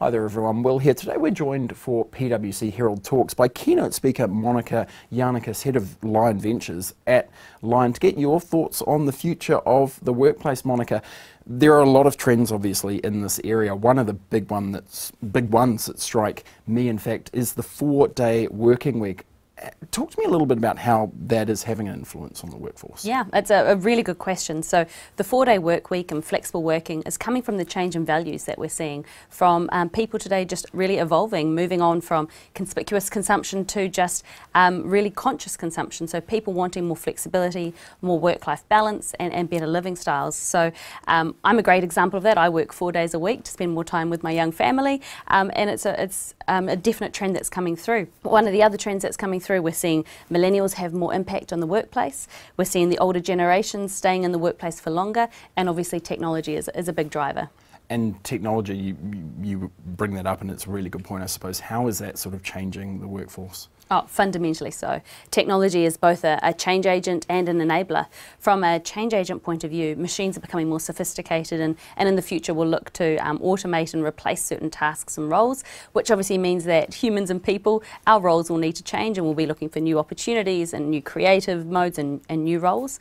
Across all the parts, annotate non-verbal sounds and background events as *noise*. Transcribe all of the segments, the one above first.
Hi there everyone, Will here. Today we're joined for PwC Herald Talks by keynote speaker Monica Yianakis, Head of Lion Ventures at Lion, to get your thoughts on the future of the workplace, Monica. There are a lot of trends obviously in this area. One of the big one that's big ones that strike me in fact is the four day working week. Talk to me a little bit about how that is having an influence on the workforce. Yeah, it's a, a really good question. So, the four day work week and flexible working is coming from the change in values that we're seeing from um, people today just really evolving, moving on from conspicuous consumption to just um, really conscious consumption. So, people wanting more flexibility, more work life balance, and, and, better living styles. So, um, I'm a great example of that. I work four days a week to spend more time with my young family, um, and it's, a, it's um, a definite trend that's coming through. One of the other trends that's coming through through. We're seeing millennials have more impact on the workplace. We're seeing the older generations staying in the workplace for longer, and obviously technology is, is a big driver. And technology, you, you bring that up, and it's a really good point, I suppose. How is that sort of changing the workforce? Oh, fundamentally so. Technology is both a, a, change agent and an enabler. From a change agent point of view, machines are becoming more sophisticated and, and in the future will look to um, automate and replace certain tasks and roles, which obviously means that humans and people, our roles will need to change and we'll be looking for new opportunities and new creative modes and, and new roles.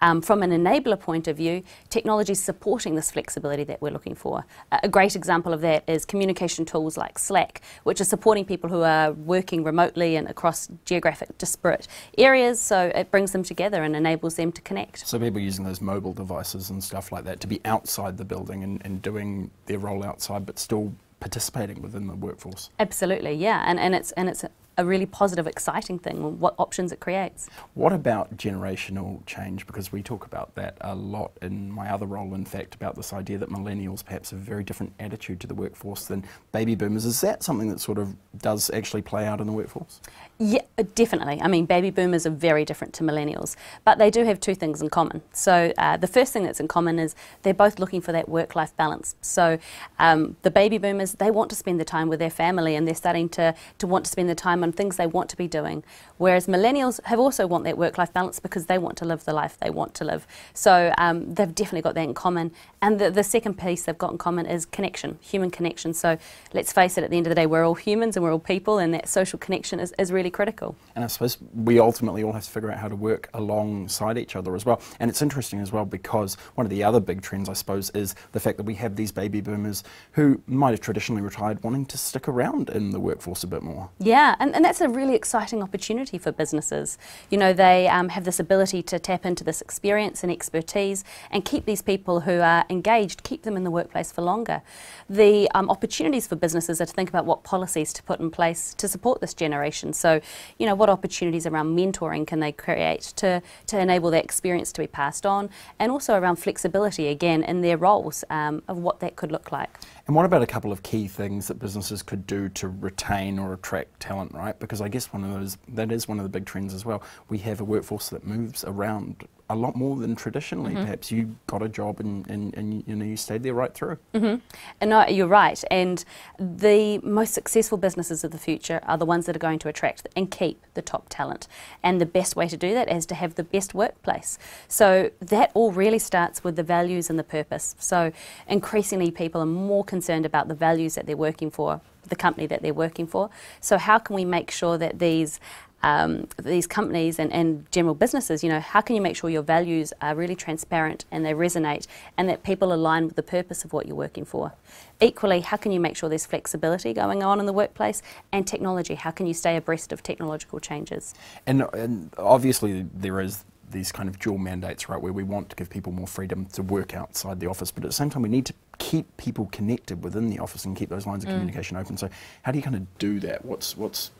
Um, from an enabler point of view, technology is supporting this flexibility that we're looking for. A great example of that is communication tools like Slack, which are supporting people who are working remotely and across geographic disparate areas, so it brings them together and enables them to connect. So people using those mobile devices and stuff like that to be outside the building and, and doing their role outside, but still participating within the workforce. Absolutely, yeah, and, and it's and it's a really positive, exciting thing, what options it creates. What about generational change? Because we talk about that a lot in my other role, in fact, about this idea that millennials perhaps have a very different attitude to the workforce than baby boomers. Is that something that sort of does actually play out in the workforce? Yeah, definitely. I mean, baby boomers are very different to millennials, but they do have two things in common. So, uh, the first thing that's in common is they're both looking for that work life balance. So, um, the baby boomers, they want to spend the time with their family and they're starting to, to want to spend the time on things they want to be doing. Whereas millennials have also want that work life balance because they want to live the life they want to live. So, um, they've definitely got that in common. And the, the second piece they've got in common is connection, human connection. So, let's face it, at the end of the day, we're all humans and we're all people, and that social connection is, is really really critical. And I suppose we ultimately all have to figure out how to work alongside each other as well. And it's interesting as well because one of the other big trends, I suppose, is the fact that we have these baby boomers who might have traditionally retired wanting to stick around in the workforce a bit more. Yeah, and, and that's a really exciting opportunity for businesses. You know, they um, have this ability to tap into this experience and expertise and keep these people who are engaged, keep them in the workplace for longer. The um, opportunities for businesses are to think about what policies to put in place to support this generation. So you know, what opportunities around mentoring can they create to, to enable that experience to be passed on, and also around flexibility, again, in their roles um, of what that could look like. And what about a couple of key things that businesses could do to retain or attract talent, right? Because I guess one of those, that is one of the big trends as well. We have a workforce that moves around a lot more than traditionally. Mm-hmm. Perhaps you got a job and, and, and, you know you stayed there right through. Mm-hmm. And no, you're right. And the most successful businesses of the future are the ones that are going to attract and keep the top talent. And the best way to do that is to have the best workplace. So that all really starts with the values and the purpose. So increasingly, people are more concerned about the values that they're working for the company that they're working for. So how can we make sure that these um, these companies and, and general businesses, you know, how can you make sure your values are really transparent and they resonate and that people align with the purpose of what you're working for? Equally, how can you make sure there's flexibility going on in the workplace and technology? How can you stay abreast of technological changes? And, and obviously, there is these kind of dual mandates, right, where we want to give people more freedom to work outside the office, but at the same time, we need to keep people connected within the office and keep those lines of mm. communication open. So, how do you kind of do that? What's what's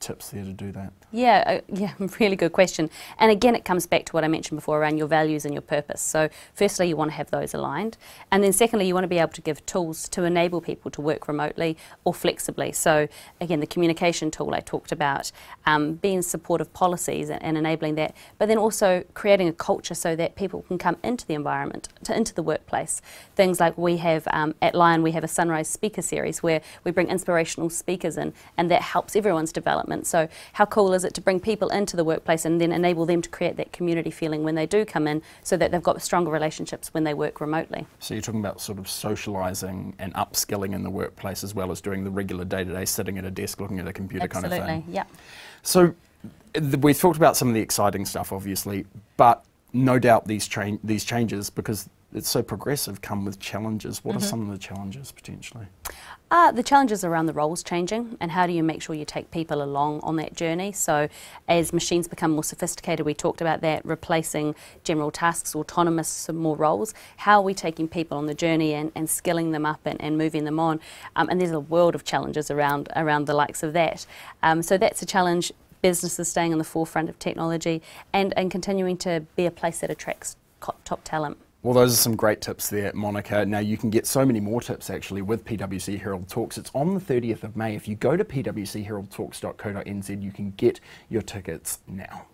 tips there to do that? Yeah, uh, yeah, *laughs* really good question. And again, it comes back to what I mentioned before around your values and your purpose. So, firstly, you want to have those aligned, and then secondly, you want to be able to give tools to enable people to work remotely or flexibly. So, again, the communication tool I talked about, um, being supportive policies and, and, enabling that, but then also creating a culture so that people can come into the environment, to, into the workplace. Things like we have um, at Lion, we have a Sunrise Speaker Series where we bring inspirational speakers in, and that helps everyone's development development. So, how cool is it to bring people into the workplace and then enable them to create that community feeling when they do come in so that they've got stronger relationships when they work remotely? So, you're talking about sort of socialising and upskilling in the workplace as well as doing the regular day to day sitting at a desk looking at a computer Absolutely, kind of thing. yeah. So, we've talked about some of the exciting stuff, obviously, but no doubt these, these changes, because it's so progressive, come with challenges. What mm-hmm. are some of the challenges potentially? Uh, the challenges around the roles changing and how do you make sure you take people along on that journey. So, as machines become more sophisticated, we talked about that, replacing general tasks, autonomous more roles. How are we taking people on the journey and, and skilling them up and, and moving them on? Um, and there's a world of challenges around, around the likes of that. Um, so, that's a challenge. Businesses staying on the forefront of technology and, and continuing to be a place that attracts top talent. Well, those are some great tips there, Monica. Now, you can get so many more tips actually with PwC Herald Talks. It's on the 30th of May. If you go to pwcheraldtalks.co.nz, you can get your tickets now.